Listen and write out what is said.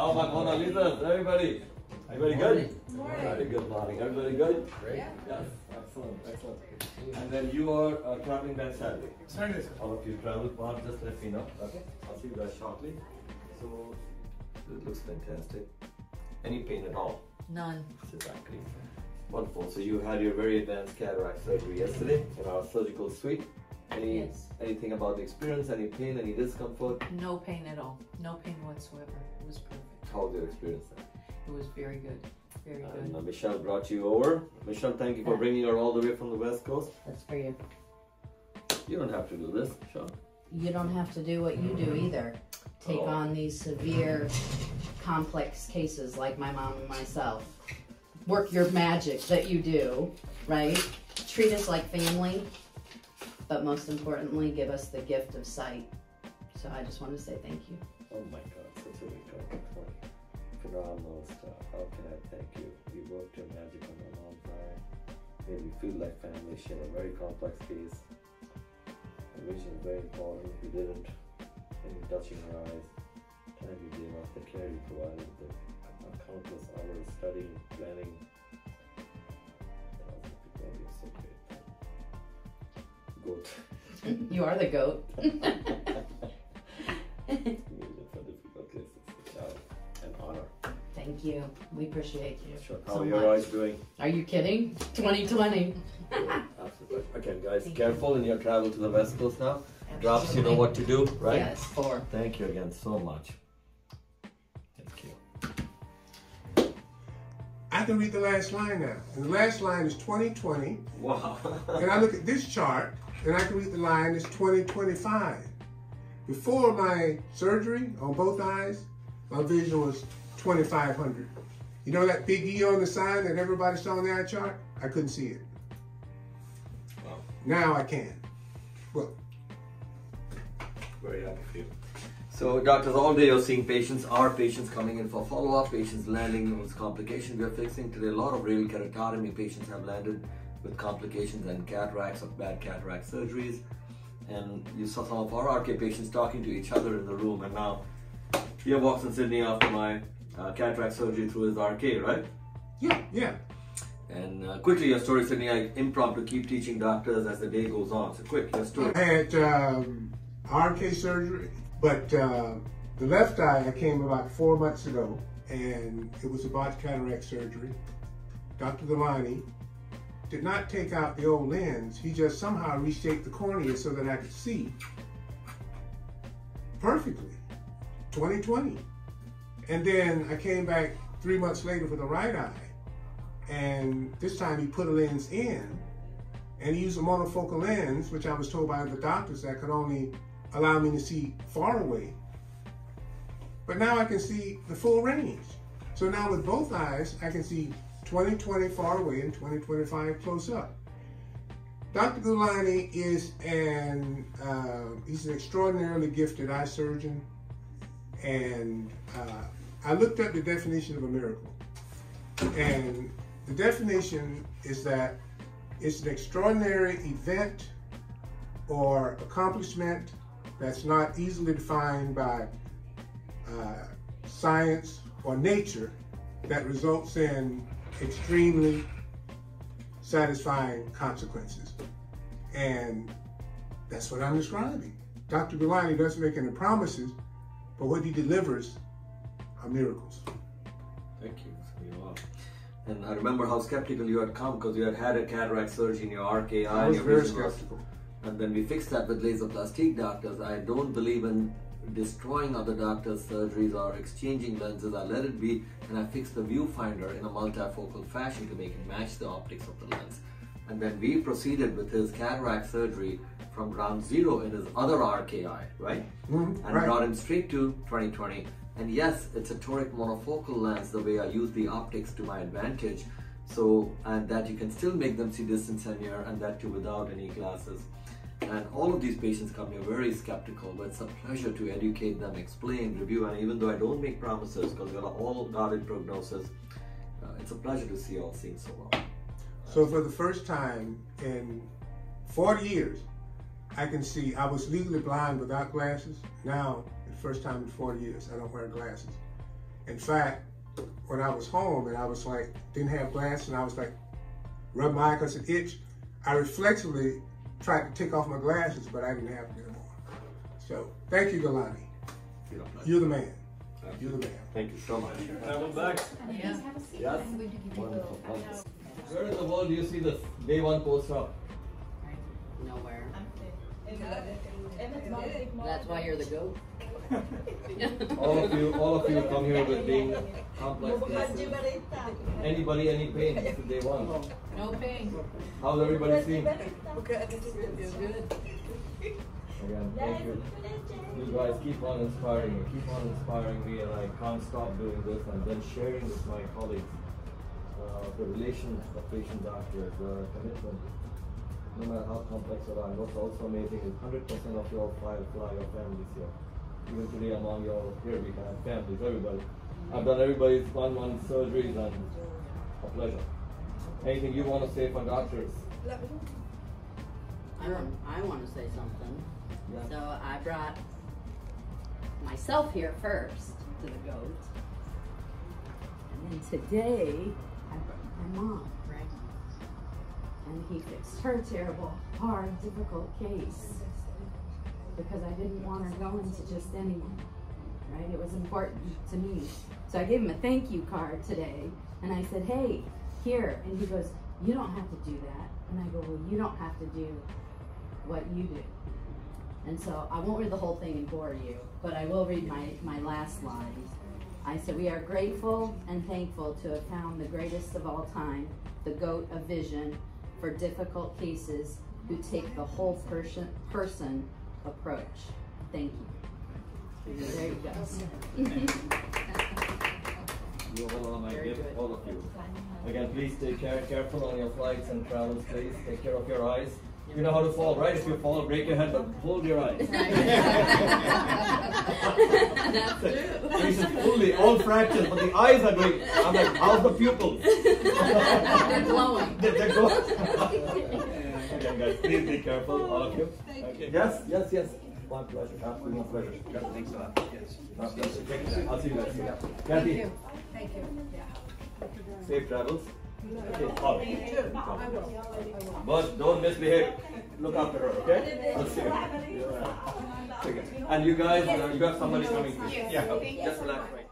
Oh, my Mona Lisa, everybody. Everybody good? Morning. Very good morning. Everybody good? Great. Yes. Excellent, excellent. And then you are uh, traveling back Saturday. Saturday, sir. All of you travel part, just let me know. Okay? I'll see you guys shortly. So, it looks fantastic. Any pain at all? None. Exactly. Wonderful. So you had your very advanced cataract surgery yesterday in our surgical suite. Any Yes. anything about the experience? Any pain? Any discomfort? No pain at all. No pain whatsoever. It was perfect. How was your experience then? It was very good. Very And uh, good. Michelle brought you over. Michelle, thank you for bringing her all the way from the West Coast. That's for you. You don't have to do this, Michelle. You don't have to do what you do either. Take Oh. on these severe, complex cases like my mom and myself. Work your magic that you do, right? Treat us like family, but most importantly, give us the gift of sight. So I just want to say thank you. Oh my God, such a recovery point. Phenomenal stuff. How can I thank you? You worked your magic on my mom's eye. Made me feel like family. Had a very complex case. The vision is very important. You didn't. And you touching her eyes. Time you gave us the care you provided, the countless hours studying, planning. So great. Goat. You are the goat. Music for difficult cases. It's an honor. Thank you. We appreciate you. Sure. How so are your much. eyes doing? Are you kidding? 2020. Absolutely. Okay, guys, careful in your travel to the West Coast now. Drops, you know what to do, right? Yes, four. Thank you again so much. Thank you. I can read the last line now. And the last line is 2020. Wow. And I look at this chart, and I can read the line is 2025. Before my surgery on both eyes, my vision was 2500. You know that big E on the sign that everybody saw on the eye chart? I couldn't see it. Wow. Now I can. Well, Very happy for you. So, doctors, all day you're seeing patients. Our patients coming in for follow-up, patients landing with complications. We are fixing today a lot of radial keratotomy patients have landed with complications and cataracts of bad cataract surgeries. And you saw some of our RK patients talking to each other in the room. And now, here walks in Sydney after my uh, cataract surgery through his RK, right? yeah, yeah. And uh, quickly, your story, Sydney. I impromptu keep teaching doctors as the day goes on. So, quick, your story. I had um, RK surgery, but uh, the left eye I came about four months ago, and it was about cataract surgery. Dr. Gulani did not take out the old lens. He just somehow reshaped the cornea so that I could see perfectly. 2020. And then I came back three months later for the right eye, and this time he put a lens in and he used a monofocal lens, which I was told by the doctors that could only allow me to see far away. But now I can see the full range. So now with both eyes, I can see 2020 far away and 2025 close up. Dr. Gulani is an uh, he's an extraordinarily gifted eye surgeon, and uh, I looked up the definition of a miracle, and the definition is that it's an extraordinary event or accomplishment that's not easily defined by uh, science or nature that results in extremely satisfying consequences. And that's what I'm describing. Dr. Gulani doesn't make any promises, but what he delivers are miracles. Thank you. You. And I remember how skeptical you had come because you had had a cataract surgery in your RKI. I and was your very was- skeptical. And then we fixed that with LaZrPlastique doctors. I don't believe in destroying other doctors' surgeries or exchanging lenses. I let it be and I fixed the viewfinder in a multifocal fashion to make it match the optics of the lens. And then we proceeded with his cataract surgery from ground zero in his other RKI, right? Mhm, and right. brought him straight to 2020. And yes, it's a toric monofocal lens, the way I use the optics to my advantage. So, and that you can still make them see distance and near, and that too without any glasses. And all of these patients come here very skeptical, but it's a pleasure to educate them, explain, review, and even though I don't make promises because we are all guarded prognosis, uh, it's a pleasure to see all seeing so well. So for the first time in 40 years, I can see, I was legally blind without glasses. Now, the first time in 40 years, I don't wear glasses. In fact, when I was home and I was like, didn't have glasses and I was like, rub my eye because it itched, I reflexively tried to take off my glasses, but I didn't have them anymore. So thank you, Gulani. You know, You're the man. You're the man. Thank you so much. Travel back. Yeah. Yes. Wonderful. wonderful. Where in the world do you see this day one post up? Nowhere. That's why you're the goat. All of you, all of you come here with being complex cases. Anybody, any pain? This is day one. No pain. How's everybody feeling? Feel good. Again, thank you. You guys keep on inspiring me, keep on inspiring me, and I can't stop doing this and then sharing with my colleagues uh, the relation of patient doctor, the commitment. No matter how complex or not, what's also amazing is 100% of your file fly your families here. Even today among your here we have families, everybody. I've done everybody's one one surgeries and a pleasure. Anything you want to say for doctors? I want, I want to say something. Yeah. So I brought myself here first to the goat. And then today, I brought my mom? And he fixed her terrible, hard, difficult case. Because I didn't want her going to just anyone, right? It was important to me. So I gave him a thank you card today. And I said, hey, here. And he goes, you don't have to do that. And I go, well, you don't have to do what you do. And so I won't read the whole thing and bore you, but I will read my, my last line. I said, We are grateful and thankful to have found the greatest of all time, the goat of vision for difficult cases who take the whole person, person approach. Thank you. There you go. You all are my gift, all of you. Again, please take care, careful on your flights and travels, please. Take care of your eyes. You know how to fall, right? If you fall, break your head, but hold your eyes. That's true. Patients fully, all fractures, but the eyes are doing. I'm like, how's the pupils? They're glowing. They're, they're going. Again, guys, please be careful, all of you. Okay. Yes, yes, yes. My pleasure, absolutely my pleasure. Thanks a lot. Yes. My pleasure. Take care. I'll see you guys. Kathy, Thank you. safe travels. Okay, all. But don't misbehave. Look after her, okay? I'll see you. Yeah. Take. And you guys, uh, you got somebody coming. Yeah, okay. Just relax right